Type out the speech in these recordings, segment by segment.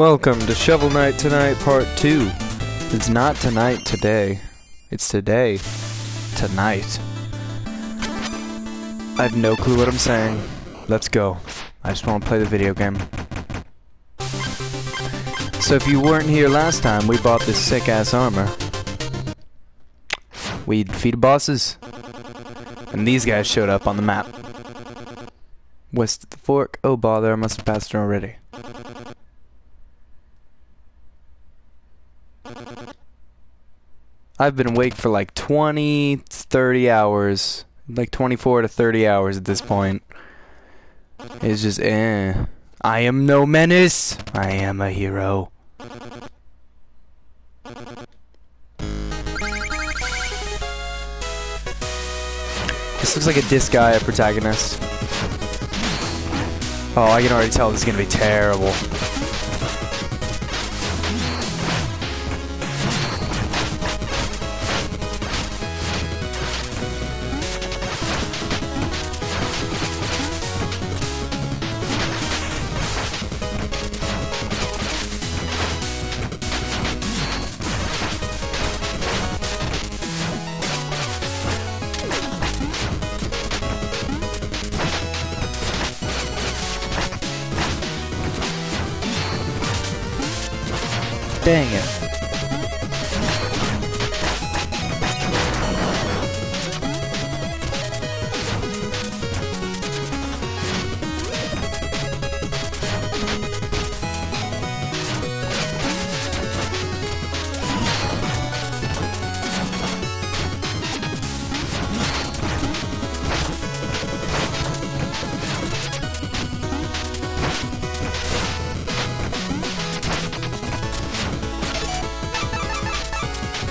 Welcome to Shovel Knight Tonight Part 2. It's not tonight today. It's today. Tonight. I have no clue what I'm saying. Let's go. I just want to play the video game. So if you weren't here last time, we bought this sick-ass armor. We defeated bosses. And these guys showed up on the map. West of the fork. Oh bother, I must have passed it already. I've been awake for like 20, 30 hours. Like 24 to 30 hours at this point. It's just, eh. I am no menace. I am a hero. This looks like a Disgaea protagonist. Oh, I can already tell this is gonna be terrible. Dang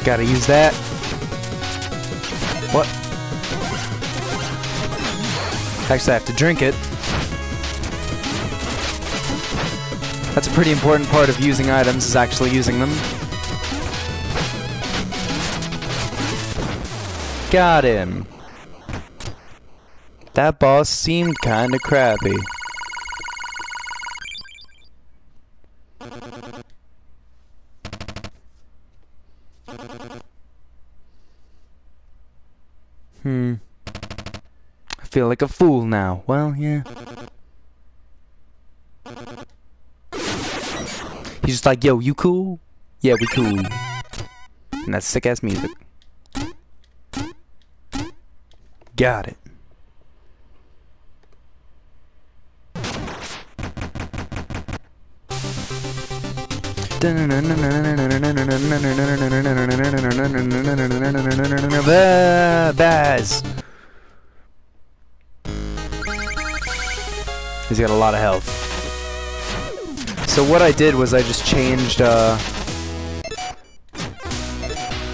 Gotta use that. What? Actually, I have to drink it. That's a pretty important part of using items, is actually using them. Got him. That boss seemed kinda crappy. Hmm. I feel like a fool now. Well, yeah. He's just like, yo, you cool? Yeah, we cool. And that's sick ass music. Got it. Baz. He's got a lot of health. So what I did was I just changed, uh...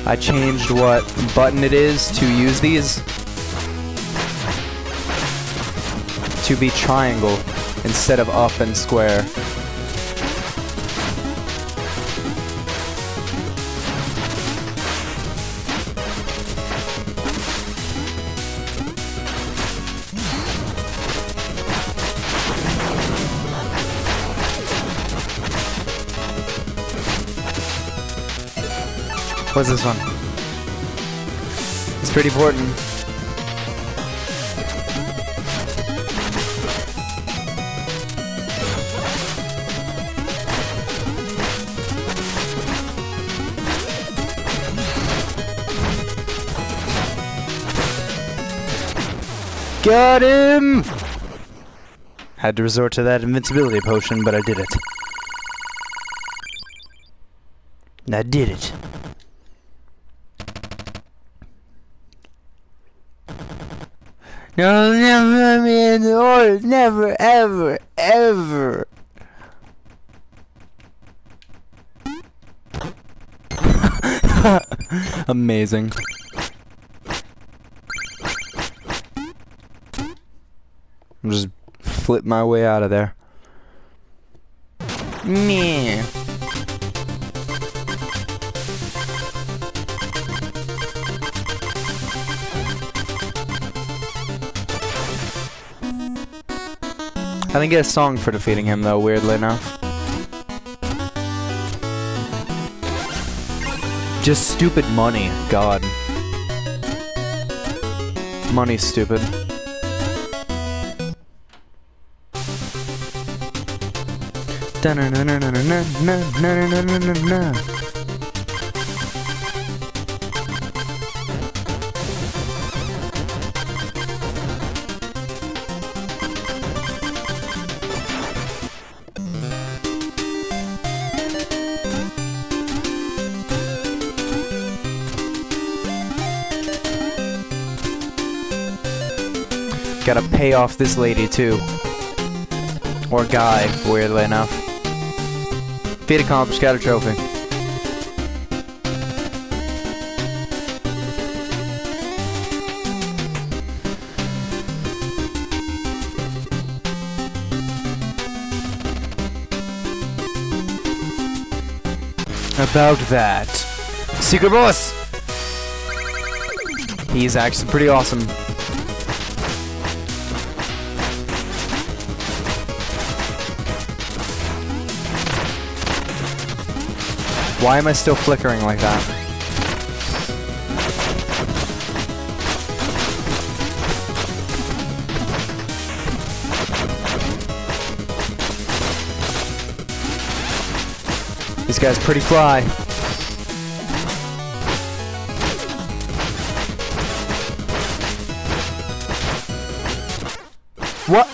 I changed what button it is to use these. To be triangle instead of up and square. What's this one? It's pretty important. Got him! Had to resort to that invincibility potion, but I did it. I did it. No, never let me in the orders. Never, ever, ever. Amazing. I'm just flip my way out of there. Meh. I didn't get a song for defeating him, though, weirdly enough. Just stupid money. God. Money's stupid. na na na na na na na na na na na pay off this lady too. Or guy, weirdly enough. Feat accomplished, got a trophy. About that. Secret boss! He's actually pretty awesome. Why am I still flickering like that? This guy's pretty fly. What?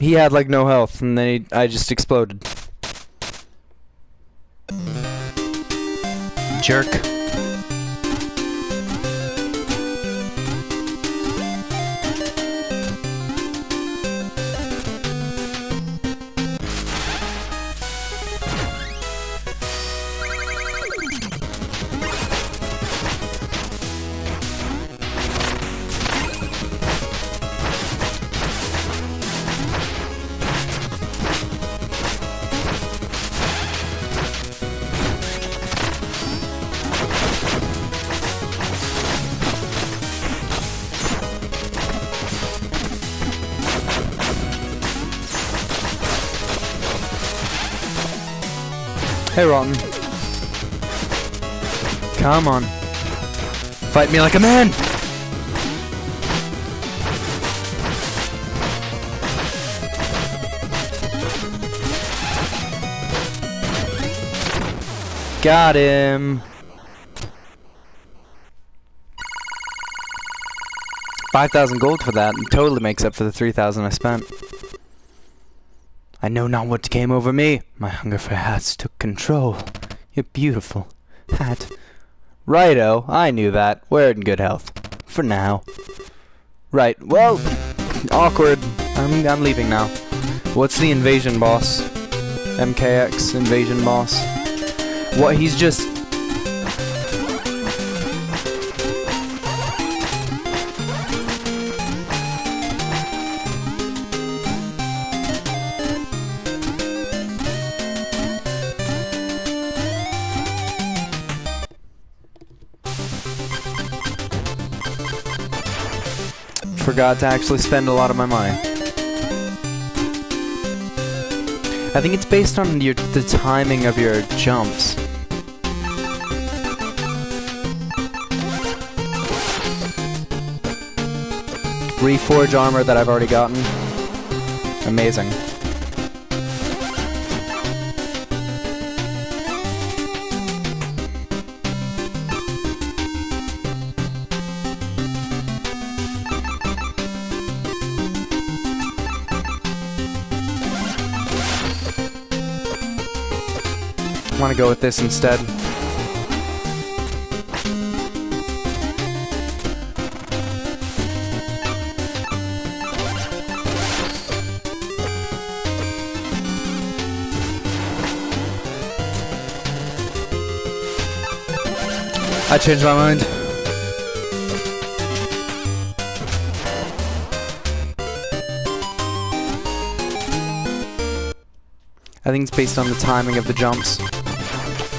He had like no health, and then he, I just exploded. Jerk. Hey, Rotten. Come on. Fight me like a man! Got him. Five thousand gold for that. Totally makes up for the three thousand I spent. I know not what came over me. My hunger for hats took control. You're beautiful. Hat. Righto, I knew that. We're in good health. For now. Right, well, awkward. I'm, I'm leaving now. What's the invasion boss? MKX invasion boss. What, he's just... Forgot to actually spend a lot of my money. I think it's based on your the timing of your jumps. Reforge armor that I've already gotten. Amazing. Want to go with this instead. I changed my mind. I think it's based on the timing of the jumps.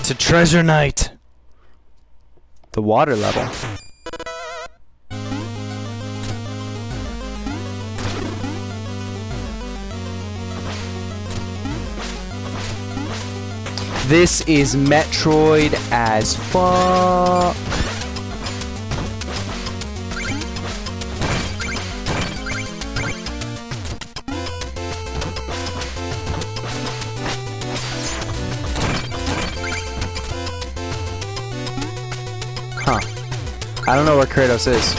To Treasure Knight! The water level. This is Metroid as fuck. I don't know where Kratos is.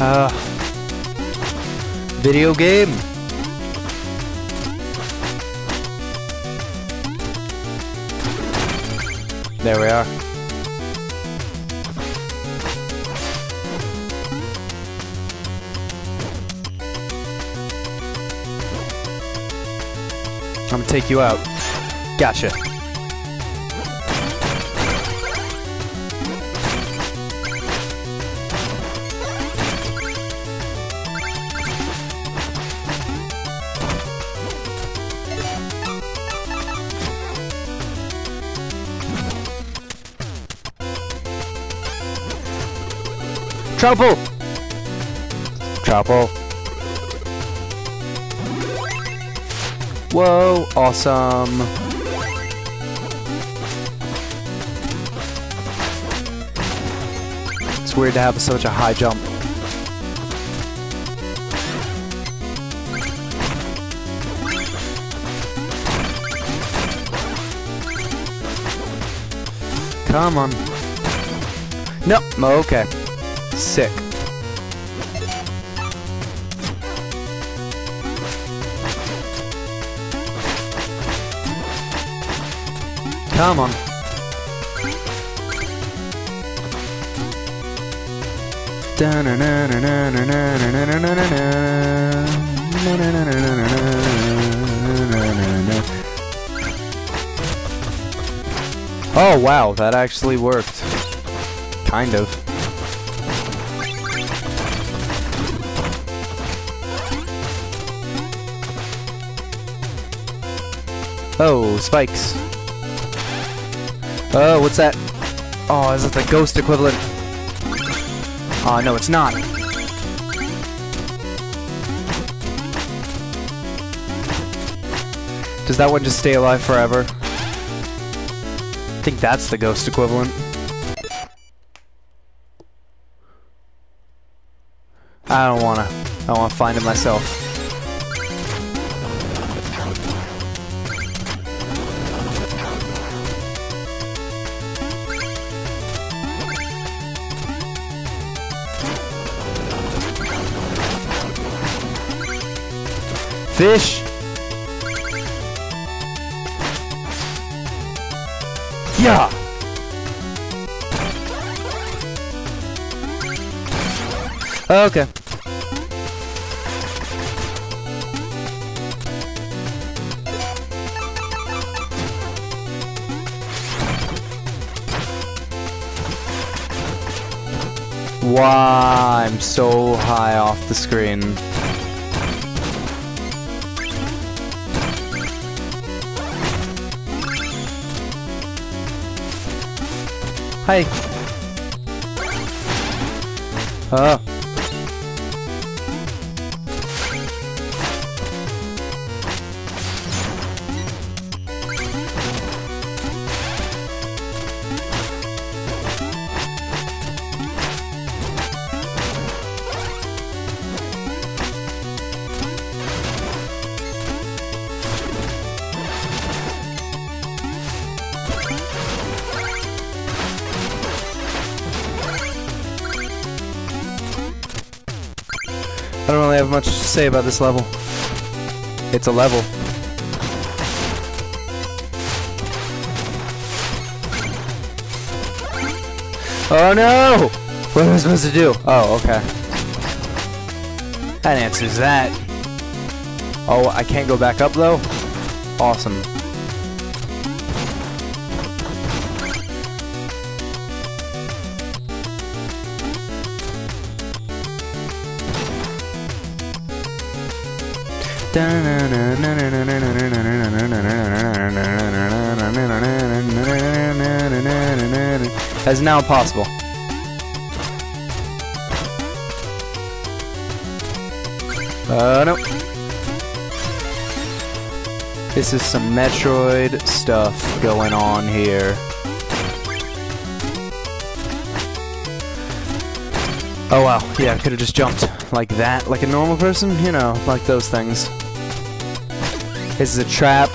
Uh, video game. There we are. I'm gonna take you out. Gotcha. Trouble! Trouble. Whoa, awesome. It's weird to have such a high jump. Come on. No, okay. Sick. Come on. Oh wow, that actually worked. Kind of. Oh, spikes. Oh, what's that? Oh, is it the ghost equivalent? Oh, no, it's not. Does that one just stay alive forever? I think that's the ghost equivalent. I don't wanna. I wanna find it myself. Fish! Yeah! Oh, okay. Wow, I'm so high off the screen. Hi. Oh. Have much to say about this level. It's a level. Oh no! What am I supposed to do? Oh, okay. That answers that. Oh, I can't go back up though? Awesome. That's now impossible. Uh, no. This is some Metroid stuff going on here. Oh wow, yeah, I could have just jumped like that, like a normal person, you know, like those things. This is a trap.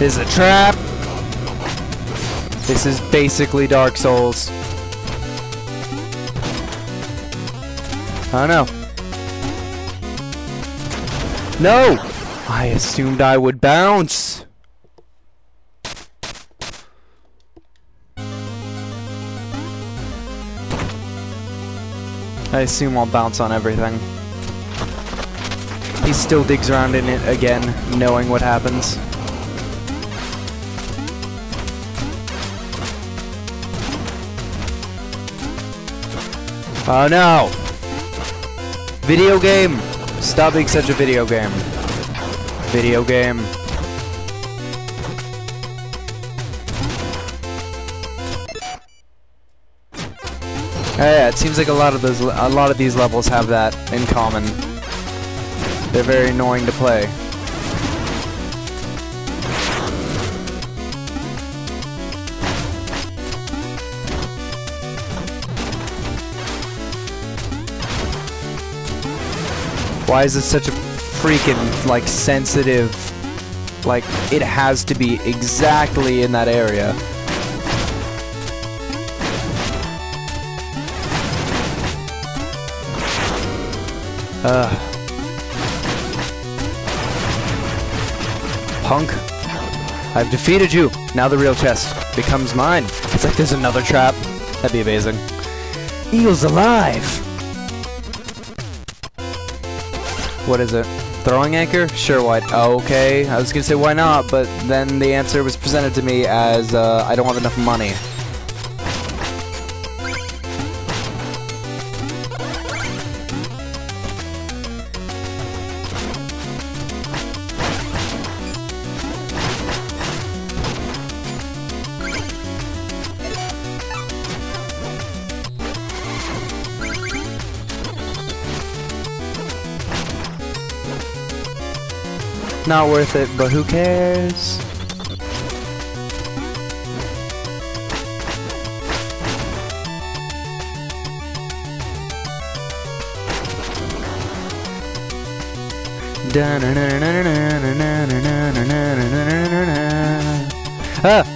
This is a trap. This is basically Dark Souls. Oh know. No! I assumed I would bounce. I assume I'll bounce on everything. He still digs around in it again, knowing what happens. Oh no! Video game! Stop being such a video game. Video game. Oh, yeah, it seems like a lot of those, a lot of these levels have that in common. They're very annoying to play. Why is it such a freaking, like, sensitive... Like, it has to be exactly in that area. Ugh. Punk. I've defeated you. Now the real chest becomes mine. It's like there's another trap. That'd be amazing. Eel's alive! What is it? Throwing anchor? Sure, why? Okay, I was gonna say why not, but then the answer was presented to me as, uh, I don't have enough money. Not worth it, but who cares? Ah!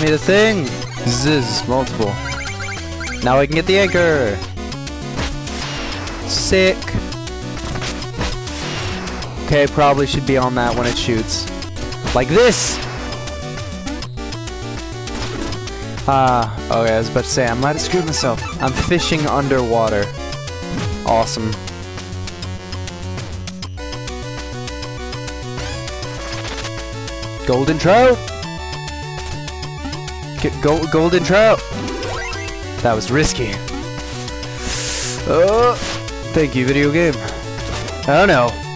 Give me the thing! Zzz, multiple. Now I can get the anchor! Sick! Okay, probably should be on that when it shoots. Like this! Ah, okay, I was about to say, I might have screwed myself. I'm fishing underwater. Awesome. Golden trout! Get gold, golden trout! That was risky. Oh, thank you, video game. Oh no.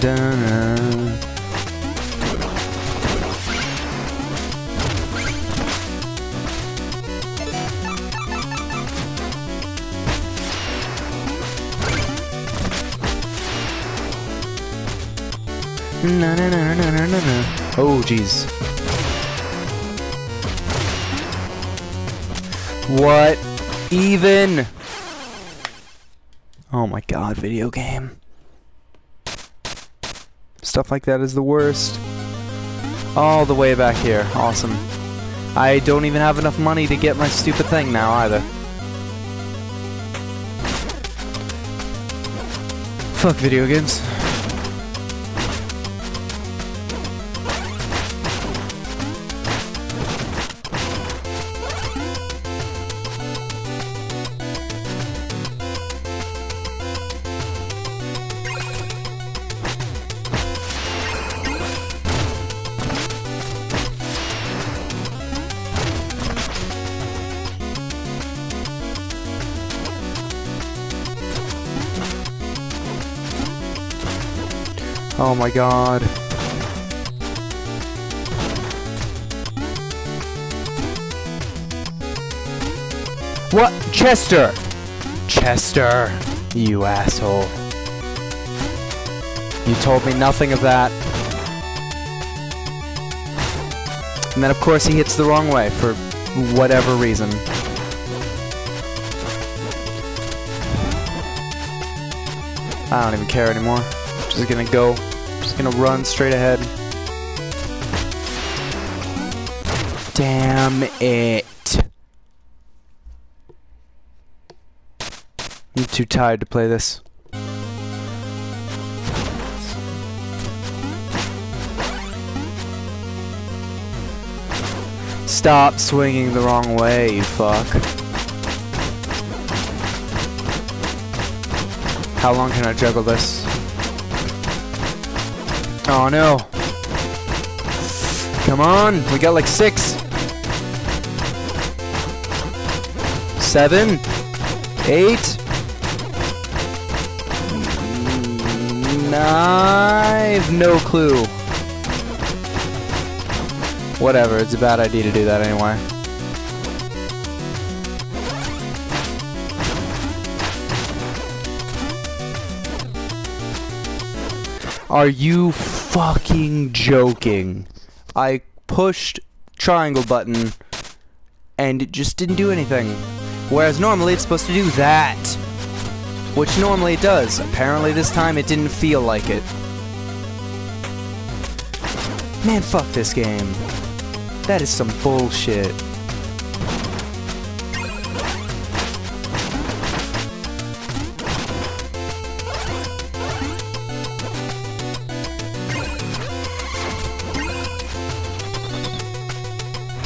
Dun, dun. Na, na, na, na, na, na, na. Oh, jeez. What even? Oh my god, video game. Stuff like that is the worst. All the way back here. Awesome. I don't even have enough money to get my stupid thing now either. Fuck video games. My god. What? Chester! Chester, you asshole. You told me nothing of that. And then of course he hits the wrong way for whatever reason. I don't even care anymore. I'm Just gonna go. Gonna run straight ahead. Damn it. I'm too tired to play this. Stop swinging the wrong way, you fuck. How long can I juggle this? Oh no. Come on, we got like six. Seven. Eight. No clue. Whatever, it's a bad idea to do that anyway. Are you fucking joking? I pushed triangle button and it just didn't do anything. Whereas normally it's supposed to do that. Which normally it does. Apparently this time it didn't feel like it. Man, fuck this game. That is some bullshit.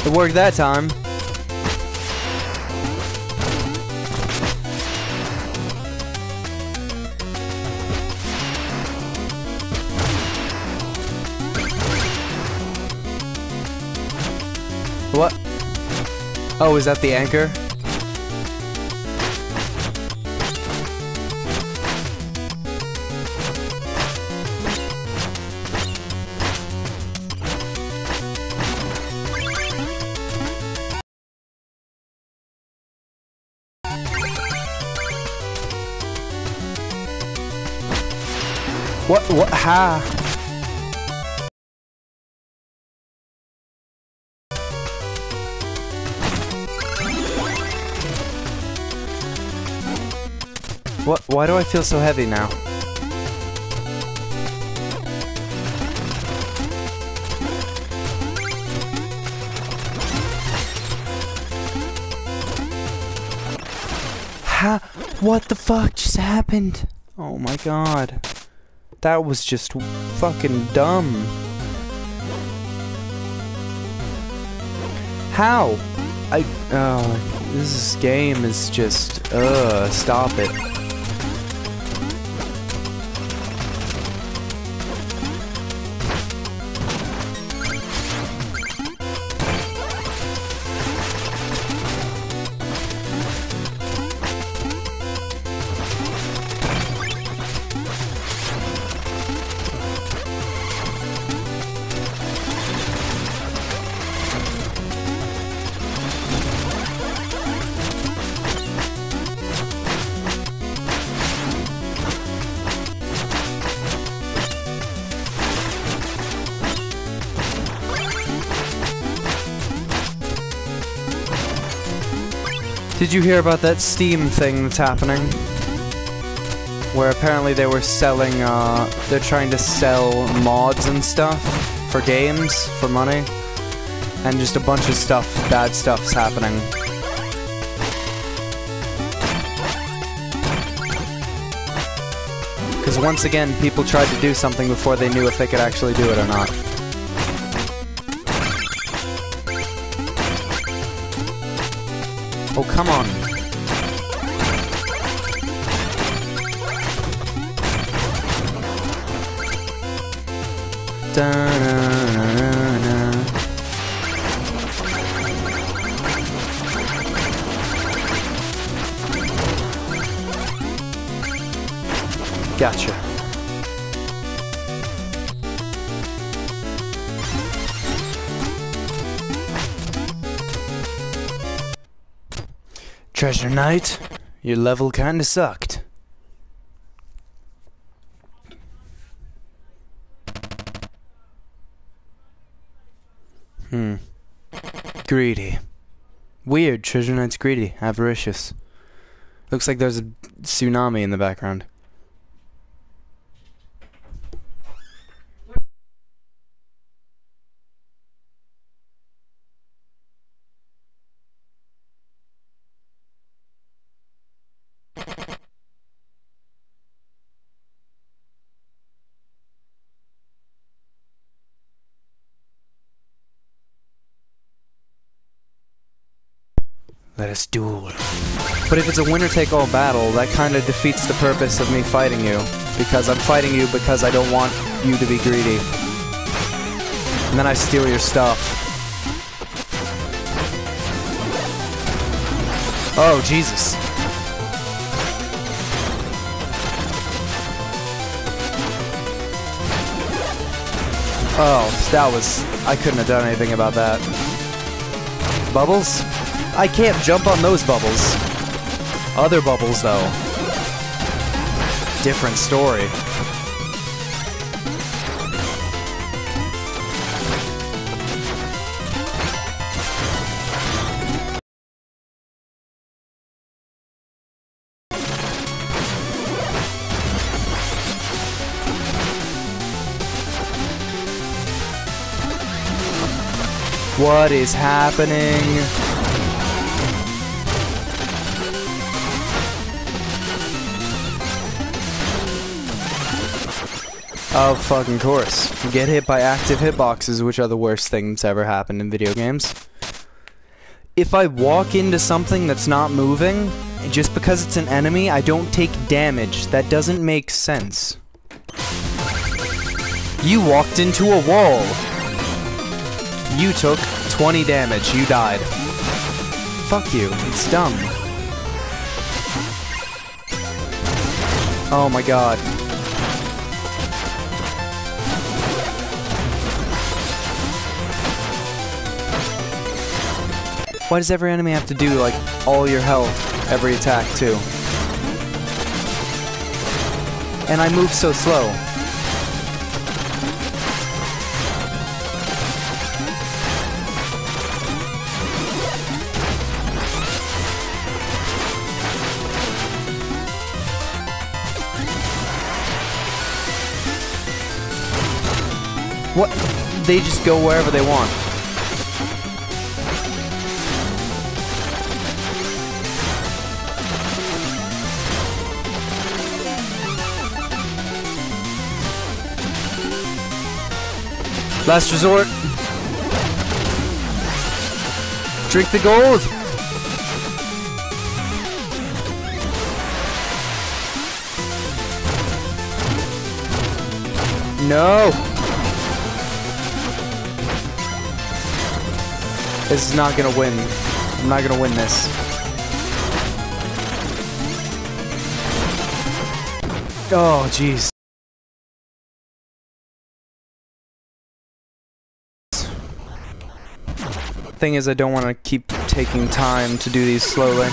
It worked that time. What? Oh, is that the anchor? Ha? What? Why do I feel so heavy now? Ha? What the fuck just happened? Oh my god. That was just fucking dumb. How? I. Oh, this game is just. Ugh, stop it. Did you hear about that Steam thing that's happening? Where apparently they were selling, uh, they're trying to sell mods and stuff for games for money. And just a bunch of stuff, bad stuff's happening. Because once again, people tried to do something before they knew if they could actually do it or not. Oh, come on. Treasure Knight, your level kinda sucked. Hmm. Greedy. Weird, Treasure Knight's greedy, avaricious. Looks like there's a tsunami in the background. Duel. But if it's a winner-take-all battle, that kind of defeats the purpose of me fighting you. Because I'm fighting you because I don't want you to be greedy. And then I steal your stuff. Oh, Jesus. Oh, that was... I couldn't have done anything about that. Bubbles? I can't jump on those bubbles. Other bubbles, though. Different story. What is happening? Of fucking course. Get hit by active hitboxes, which are the worst thing that's ever happened in video games. If I walk into something that's not moving, just because it's an enemy, I don't take damage. That doesn't make sense. You walked into a wall. You took 20 damage. You died. Fuck you. It's dumb. Oh my god. Why does every enemy have to do, like, all your health every attack, too? And I move so slow. What? They just go wherever they want. Last resort. Drink the gold. No. This is not gonna win. I'm not gonna win this. Oh, jeez. Thing is, I don't want to keep taking time to do these slowly.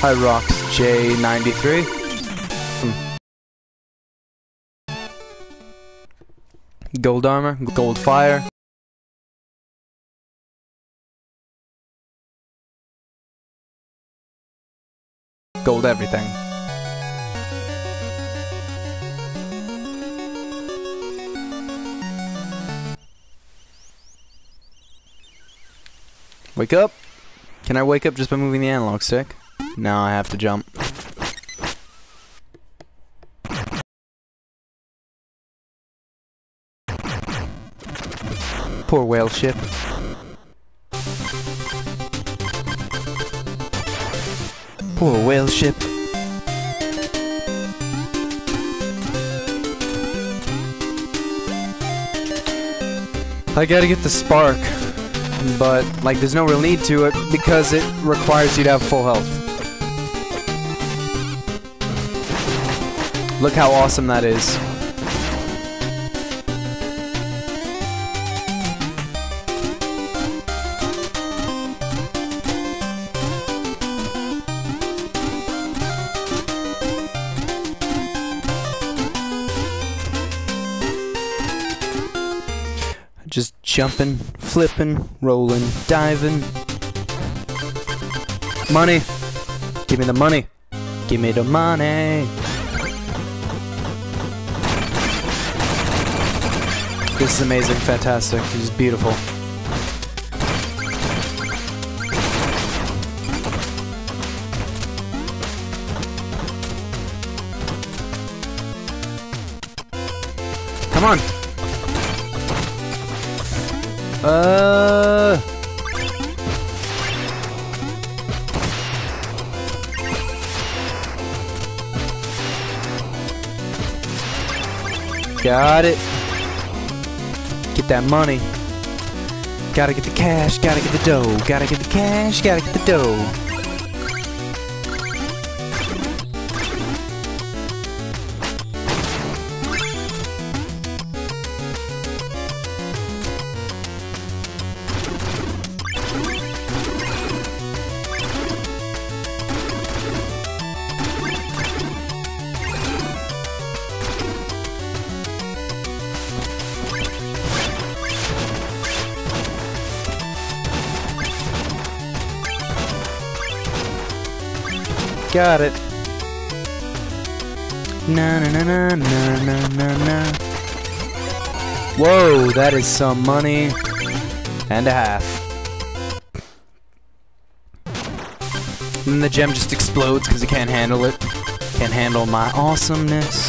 Hi, Rocks J93. Hmm. Gold armor, gold fire. Gold everything. Wake up! Can I wake up just by moving the analog stick? No, I have to jump. Poor whale ship. Poor whale ship. I gotta get the spark but like there's no real need to it because it requires you to have full health. Look how awesome that is. Jumping, flipping, rolling, diving. Money. Give me the money. Give me the money. This is amazing, fantastic, this is beautiful. Uh. Got it. Get that money. Gotta get the cash, gotta get the dough. Gotta get the cash, gotta get the dough. Got it. Na na na na na na na na. Whoa, that is some money and a half. And then the gem just explodes because it can't handle it. Can't handle my awesomeness.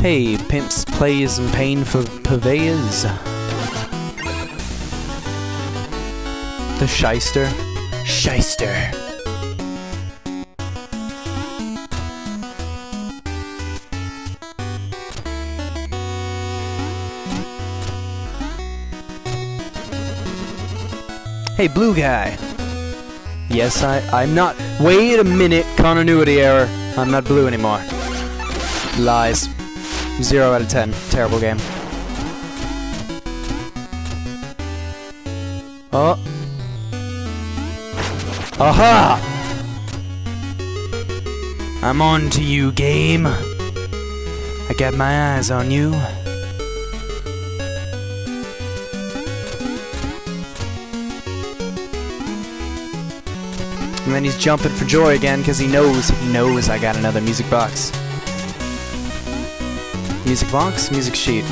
Hey, pimps, plays, and pain for purveyors. The shyster. Shyster. Hey, blue guy. Yes, I, I'm not. Wait a minute, continuity error. I'm not blue anymore. Lies. Zero out of ten. Terrible game. Oh. Aha! I'm on to you, game. I got my eyes on you. And then he's jumping for joy again because he knows, he knows I got another music box. Music box, music sheet.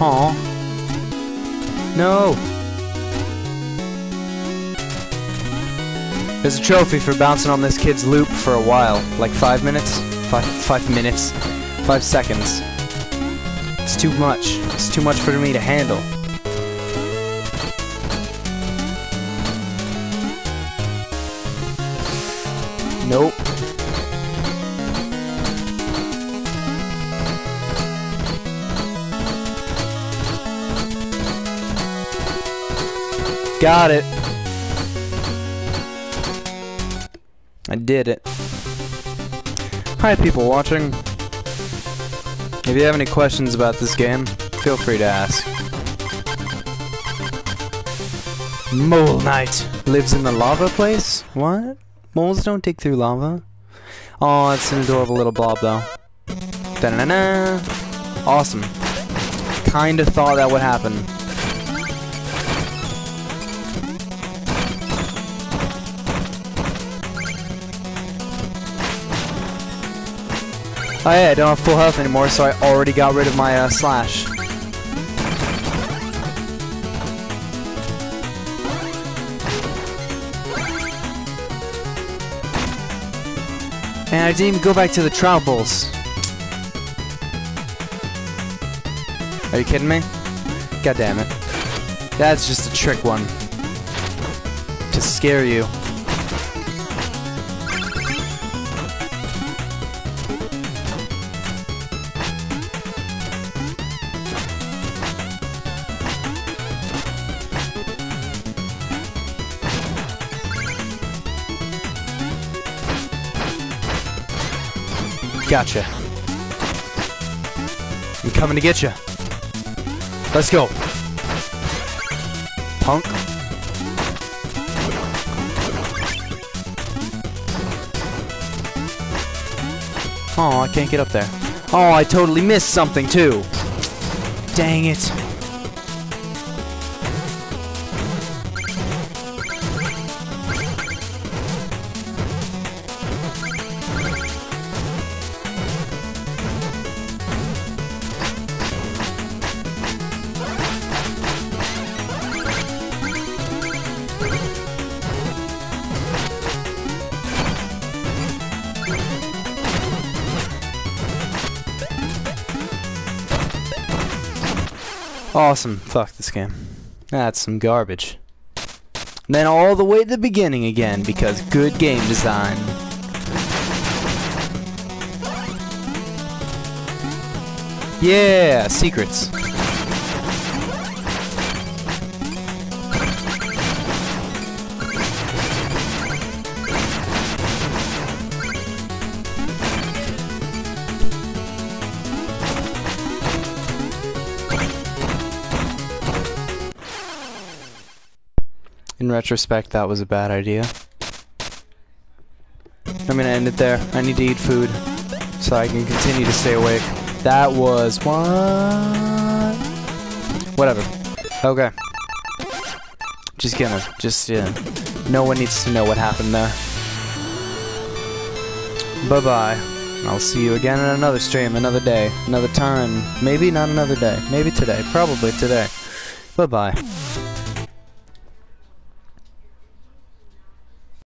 Aw. No! There's a trophy for bouncing on this kid's loop for a while. Like five minutes? Five, five minutes. Five seconds. It's too much. It's too much for me to handle. Nope. Got it. I did it. Hi people watching. If you have any questions about this game, feel free to ask. Mole Knight lives in the lava place? What? Moles don't dig through lava? Oh, it's an adorable little blob though. Da -na -na. Awesome. Kinda thought that would happen. Oh yeah, I don't have full health anymore, so I already got rid of my uh, slash. And I didn't even go back to the trout bowls. Are you kidding me? God damn it. That's just a trick one. To scare you. Gotcha. I'm coming to get you. Let's go. Punk. Oh, I can't get up there. Oh, I totally missed something too. Dang it. Awesome. Fuck this game. That's some garbage. Then all the way to the beginning again because good game design. Yeah, secrets. Retrospect, that was a bad idea. I'm gonna end it there. I need to eat food so I can continue to stay awake. That was one. Whatever. Okay. Just gonna, just yeah. No one needs to know what happened there. Bye bye. I'll see you again in another stream, another day, another time. Maybe not another day. Maybe today. Probably today. Bye bye.